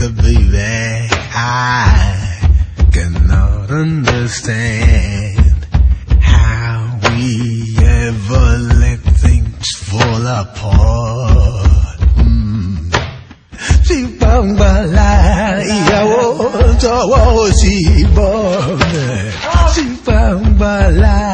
the baby I cannot understand how we ever let things fall apart. Ti bangbala ìyàwó tọwọ́ òsì bọ̀ mẹ́. Ti bangbala.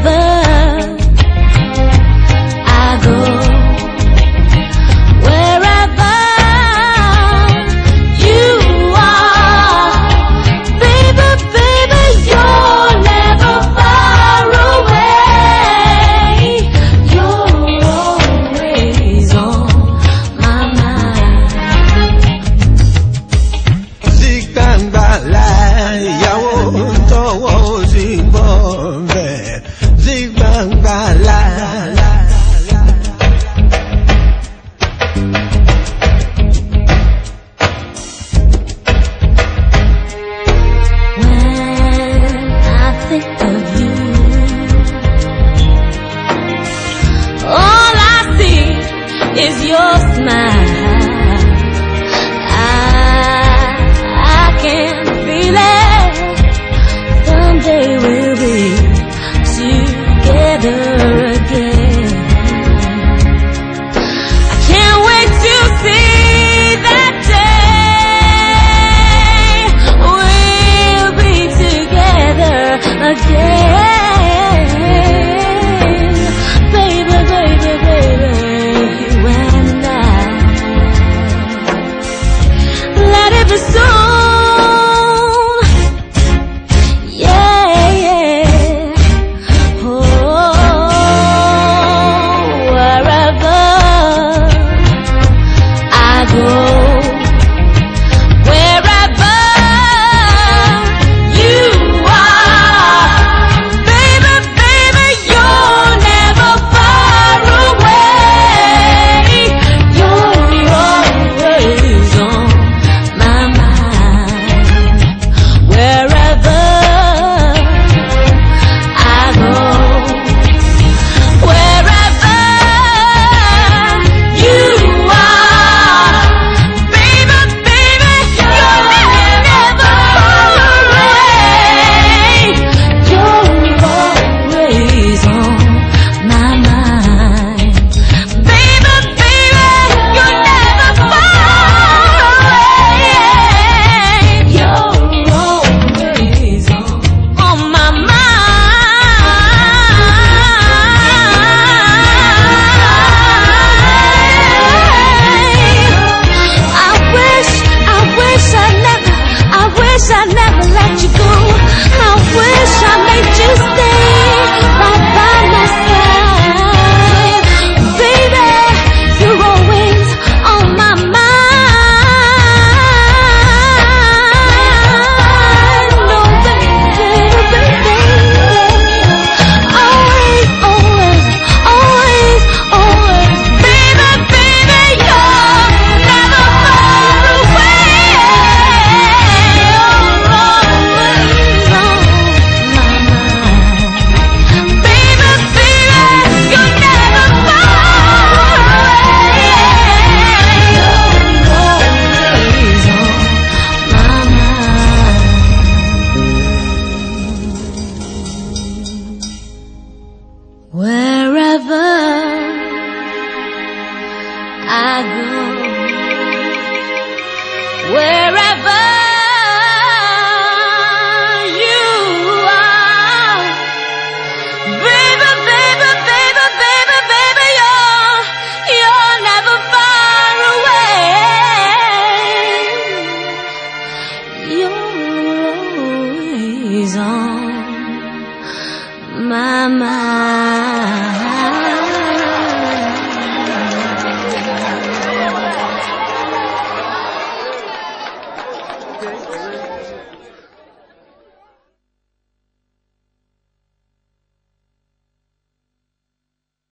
but Yeah. Wherever